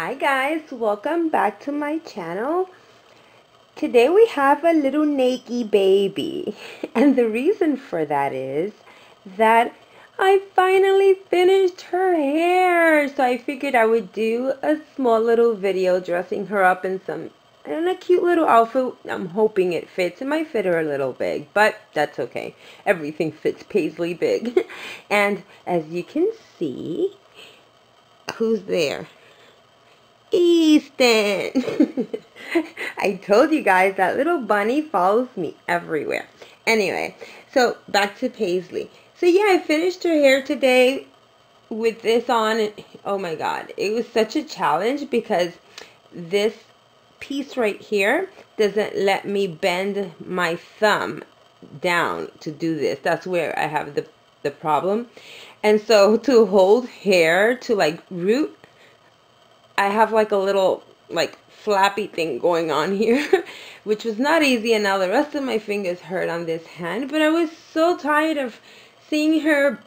Hi guys, welcome back to my channel. Today we have a little naked baby. And the reason for that is that I finally finished her hair. So I figured I would do a small little video dressing her up in some in a cute little outfit. I'm hoping it fits. It might fit her a little big, but that's okay. Everything fits Paisley big. and as you can see, who's there? Easton. I told you guys that little bunny follows me everywhere. Anyway, so back to Paisley. So yeah, I finished her hair today with this on. Oh my god, it was such a challenge because this piece right here doesn't let me bend my thumb down to do this. That's where I have the, the problem. And so to hold hair to like root, I have like a little like flappy thing going on here, which was not easy. And now the rest of my fingers hurt on this hand. But I was so tired of seeing her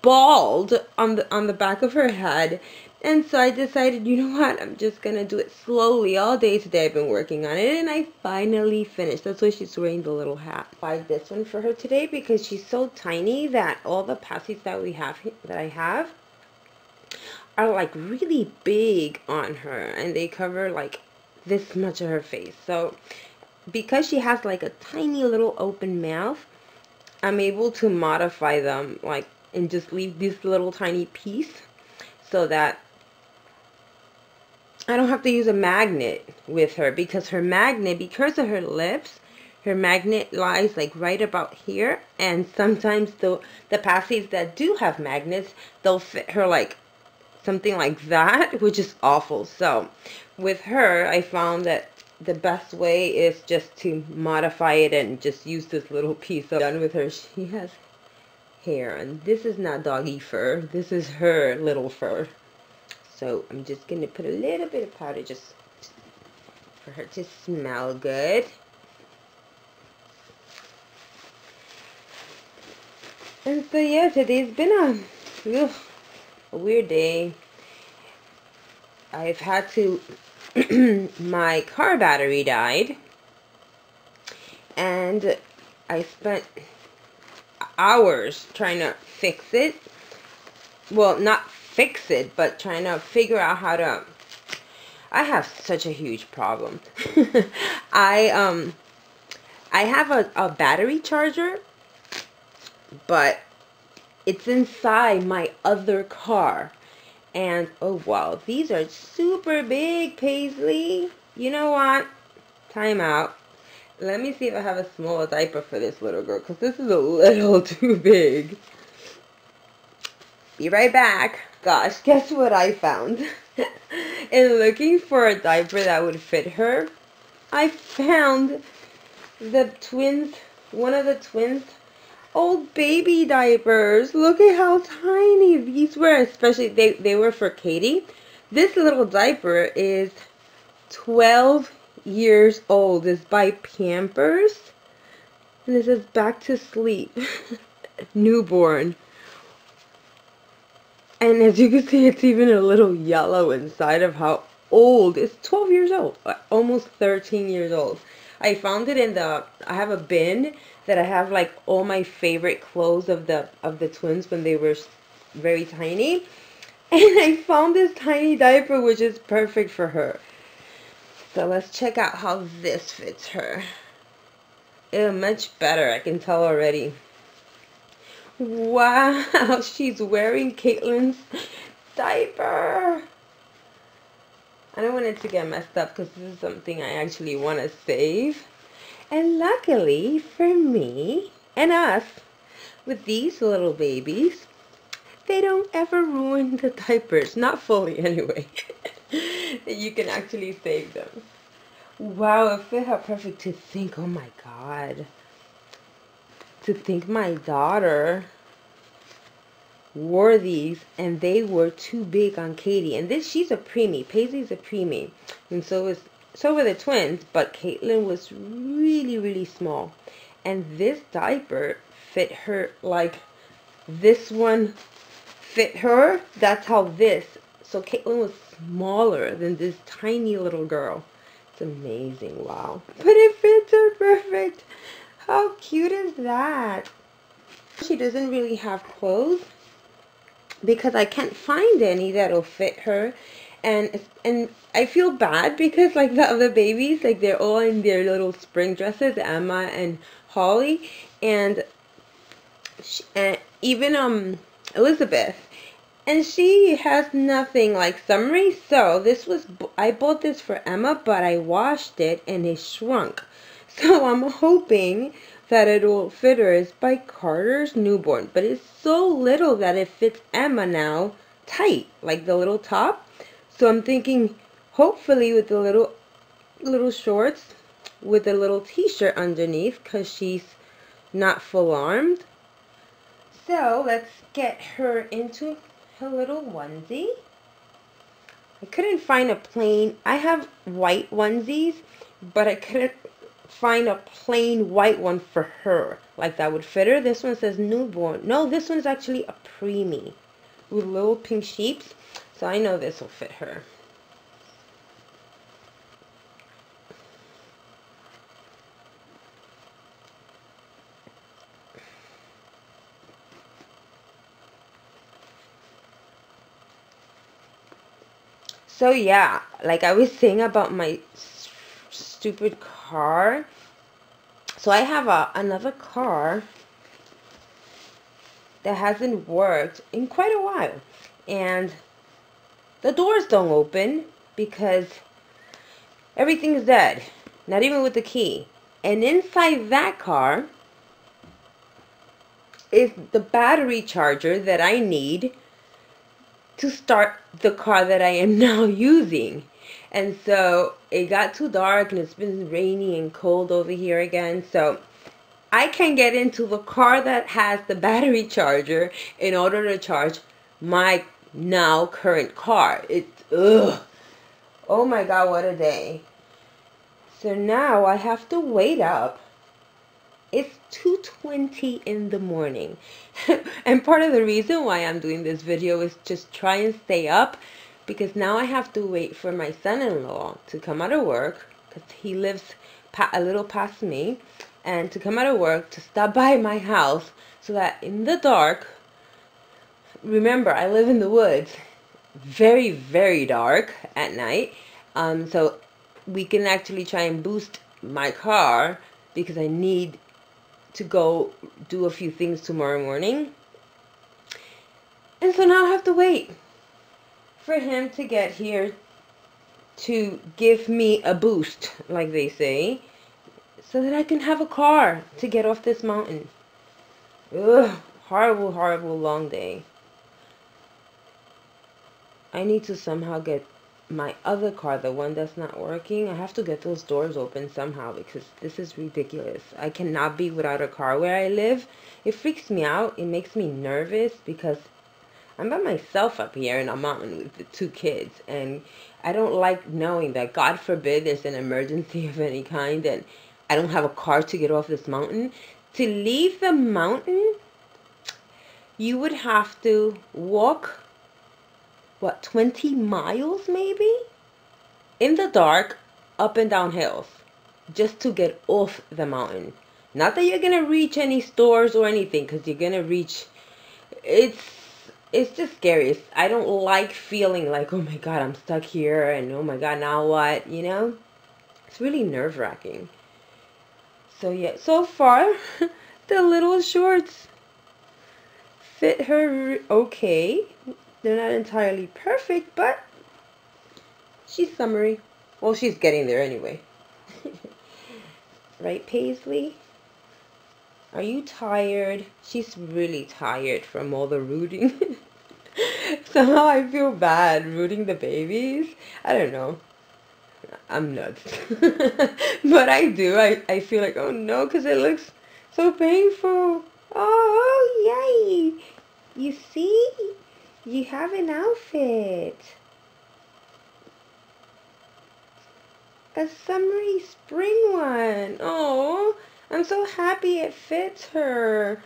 bald on the on the back of her head and so I decided, you know what, I'm just going to do it slowly. All day today I've been working on it and I finally finished. That's why she's wearing the little hat. I buy this one for her today because she's so tiny that all the passies that we have, that I have, are like really big on her and they cover like this much of her face. So because she has like a tiny little open mouth, I'm able to modify them like and just leave this little tiny piece so that I don't have to use a magnet with her because her magnet, because of her lips, her magnet lies like right about here. And sometimes the, the passies that do have magnets, they'll fit her like something like that, which is awful. So with her, I found that the best way is just to modify it and just use this little piece. So done with her, she has hair. And this is not doggy fur. This is her little fur. So I'm just going to put a little bit of powder just for her to smell good. And so yeah, today's been a, ugh, a weird day. I've had to, my car battery died. And I spent hours trying to fix it. Well, not fix it, but trying to figure out how to I have such a huge problem. I um I have a, a battery charger, but it's inside my other car. And oh wow, these are super big, Paisley. You know what? Time out. Let me see if I have a smaller diaper for this little girl, because this is a little too big. Be right back. Gosh, guess what I found? In looking for a diaper that would fit her, I found the twins, one of the twins, old baby diapers. Look at how tiny these were, especially they, they were for Katie. This little diaper is 12 years old. It's by Pampers. And it says back to sleep. Newborn. And as you can see, it's even a little yellow inside of how old. It's 12 years old, uh, almost 13 years old. I found it in the, I have a bin that I have like all my favorite clothes of the, of the twins when they were very tiny. And I found this tiny diaper which is perfect for her. So let's check out how this fits her. It's much better, I can tell already. Wow, she's wearing Caitlin's diaper. I don't want it to get messed up because this is something I actually want to save. And luckily for me and us, with these little babies, they don't ever ruin the diapers. Not fully anyway. you can actually save them. Wow, it fit her perfect to think, oh my god to think my daughter wore these and they were too big on Katie. And this, she's a preemie. Paisley's a preemie. And so is so were the twins, but Caitlin was really, really small. And this diaper fit her like this one fit her. That's how this. So Caitlin was smaller than this tiny little girl. It's amazing, wow. But it fits her perfect. How cute is that? She doesn't really have clothes because I can't find any that'll fit her and and I feel bad because like the other babies like they're all in their little spring dresses Emma and Holly and, she, and even um Elizabeth. And she has nothing like summery so this was I bought this for Emma but I washed it and it shrunk. So I'm hoping that it will fit her. Is by Carter's Newborn, but it's so little that it fits Emma now tight, like the little top. So I'm thinking, hopefully with the little little shorts, with a little t-shirt underneath, because she's not full armed. So let's get her into her little onesie. I couldn't find a plain, I have white onesies, but I couldn't find a plain white one for her. Like that would fit her. This one says newborn. No, this one's actually a preemie with little pink sheeps. So I know this will fit her. So yeah, like I was saying about my stupid car. So I have a, another car that hasn't worked in quite a while. And the doors don't open because everything's dead. Not even with the key. And inside that car is the battery charger that I need to start the car that I am now using. And so it got too dark and it's been rainy and cold over here again. So I can get into the car that has the battery charger in order to charge my now current car. It ugh. Oh my God, what a day. So now I have to wait up. It's 2.20 in the morning. and part of the reason why I'm doing this video is just try and stay up because now I have to wait for my son-in-law to come out of work because he lives a little past me and to come out of work to stop by my house so that in the dark remember I live in the woods very very dark at night um, so we can actually try and boost my car because I need to go do a few things tomorrow morning and so now I have to wait for him to get here to give me a boost, like they say, so that I can have a car to get off this mountain. Ugh, horrible, horrible long day. I need to somehow get my other car, the one that's not working, I have to get those doors open somehow because this is ridiculous. I cannot be without a car where I live. It freaks me out. It makes me nervous because I'm by myself up here in a mountain with the two kids, and I don't like knowing that, God forbid, there's an emergency of any kind, and I don't have a car to get off this mountain. To leave the mountain, you would have to walk, what, 20 miles maybe? In the dark, up and down hills, just to get off the mountain. Not that you're to reach any stores or anything, because you're to reach, it's it's just scary. I don't like feeling like, oh my god, I'm stuck here and oh my god, now what, you know? It's really nerve wracking. So yeah, so far, the little shorts fit her okay. They're not entirely perfect, but she's summery. Well, she's getting there anyway. right, Paisley? Are you tired? She's really tired from all the rooting. Somehow I feel bad rooting the babies. I don't know. I'm nuts. but I do. I, I feel like, oh no, because it looks so painful. Oh, yay. You see? You have an outfit. A summery spring one. Oh, I'm so happy it fits her.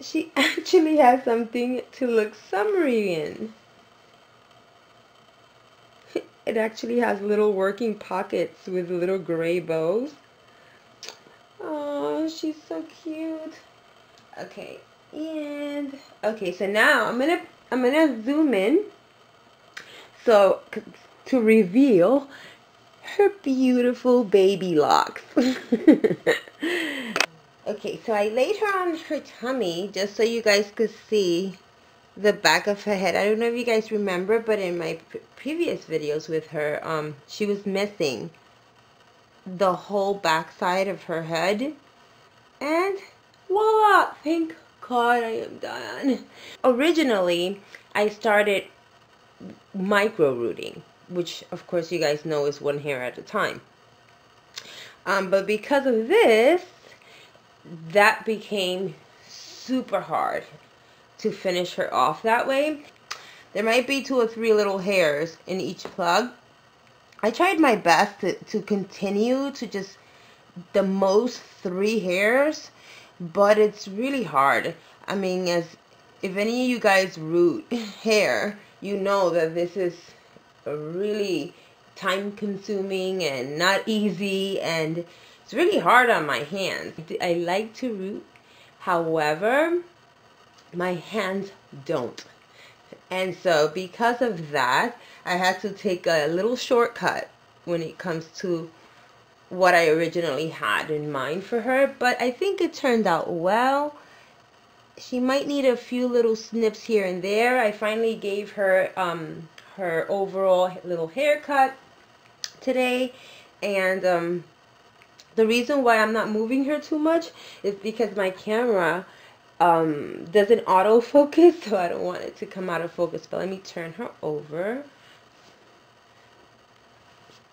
She actually has something to look summery in. it actually has little working pockets with little gray bows. Oh, she's so cute. Okay, and okay, so now I'm gonna I'm gonna zoom in. So to reveal her beautiful baby locks. okay, so I laid her on her tummy just so you guys could see the back of her head. I don't know if you guys remember, but in my previous videos with her, um, she was missing the whole back side of her head. And voila! Thank God I am done. Originally, I started micro rooting, which of course you guys know is one hair at a time. Um, but because of this, that became super hard to finish her off that way. There might be two or three little hairs in each plug. I tried my best to, to continue to just the most three hairs, but it's really hard. I mean, as if any of you guys root hair, you know that this is really time consuming and not easy and it's really hard on my hands. I like to root. However, my hands don't. And so because of that, I had to take a little shortcut when it comes to what I originally had in mind for her. But I think it turned out well. She might need a few little snips here and there. I finally gave her um, her overall little haircut today. And um, the reason why I'm not moving her too much is because my camera um, doesn't autofocus, so I don't want it to come out of focus. But let me turn her over.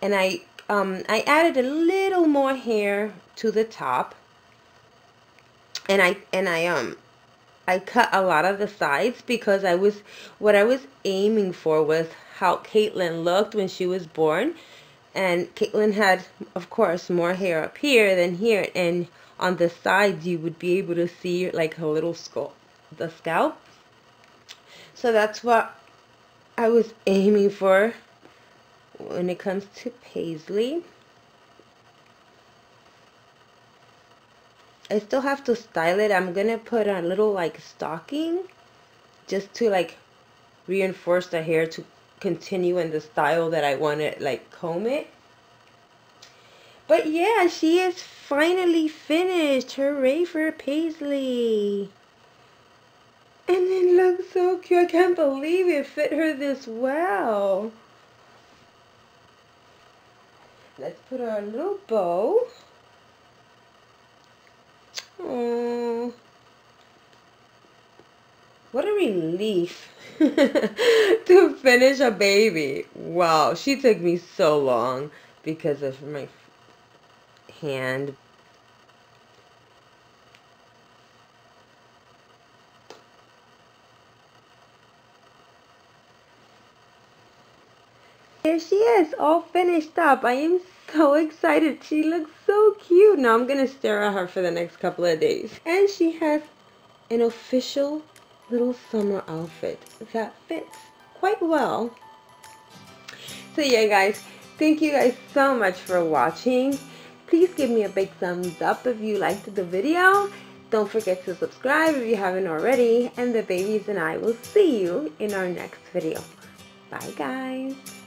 And I, um, I added a little more hair to the top. And I, and I, um, I cut a lot of the sides because I was, what I was aiming for was how Caitlin looked when she was born. And Caitlin had, of course, more hair up here than here. And on the sides you would be able to see like a little skull the scalp so that's what I was aiming for when it comes to paisley I still have to style it I'm gonna put a little like stocking just to like reinforce the hair to continue in the style that I want to like comb it but yeah, she is finally finished. Hooray for Paisley. And it looks so cute. I can't believe it fit her this well. Let's put our little bow. Oh, what a relief to finish a baby. Wow, she took me so long because of my hand Here she is, all finished up. I am so excited. She looks so cute. Now I'm going to stare at her for the next couple of days. And she has an official little summer outfit that fits quite well. So yeah, guys, thank you guys so much for watching. Please give me a big thumbs up if you liked the video. Don't forget to subscribe if you haven't already. And the babies and I will see you in our next video. Bye guys.